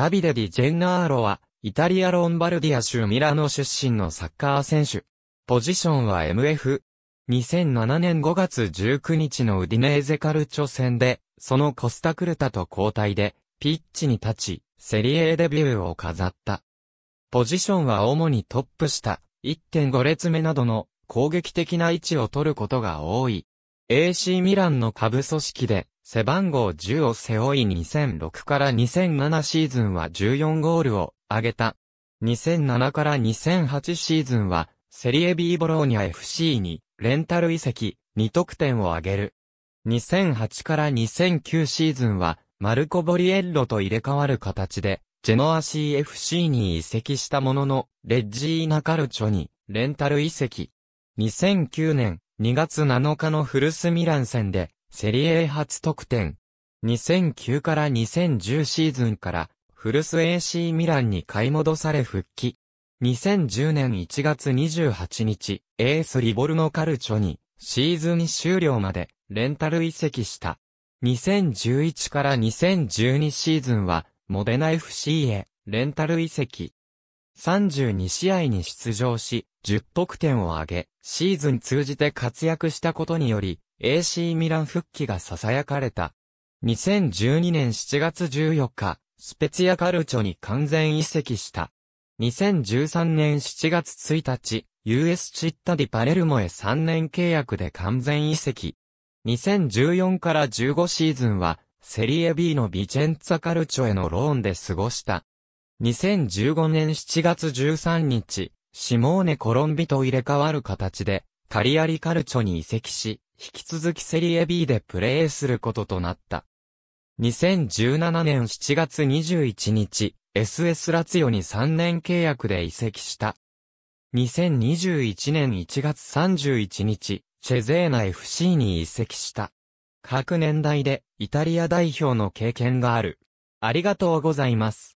ダビデ・ディ・ジェンナーロは、イタリア・ロンバルディア州ミラノ出身のサッカー選手。ポジションは MF。2007年5月19日のウディネーゼカルチョ戦で、そのコスタクルタと交代で、ピッチに立ち、セリエデビューを飾った。ポジションは主にトップ下、1.5列目などの攻撃的な位置を取ることが多い。AC ミランの下部組織で、背番号10を背負い2006から2007シーズンは14ゴールを挙げた。2007から2008シーズンは、セリエ B ボローニャ FC にレンタル移籍2得点を挙げる。2008から2009シーズンは、マルコ・ボリエッロと入れ替わる形で、ジェノア CFC に移籍したものの、レッジーナカルチョにレンタル移籍。2009年2月7日のフルスミラン戦で、セリエ初得点。2009から2010シーズンから、フルス AC ミランに買い戻され復帰。2010年1月28日、エースリボルノカルチョに、シーズン終了まで、レンタル移籍した。2011から2012シーズンは、モデナ FC へ、レンタル移籍。32試合に出場し、10得点を挙げ、シーズン通じて活躍したことにより、AC ミラン復帰が囁かれた。2012年7月14日、スペツィアカルチョに完全移籍した。2013年7月1日、US チッタディパレルモへ3年契約で完全移籍。2014から15シーズンは、セリエ B のビチェンツァカルチョへのローンで過ごした。2015年7月13日、シモーネ・コロンビと入れ替わる形で、カリアリカルチョに移籍し、引き続きセリエ B でプレーすることとなった。2017年7月21日、SS ラツヨに3年契約で移籍した。2021年1月31日、チェゼーナ FC に移籍した。各年代でイタリア代表の経験がある。ありがとうございます。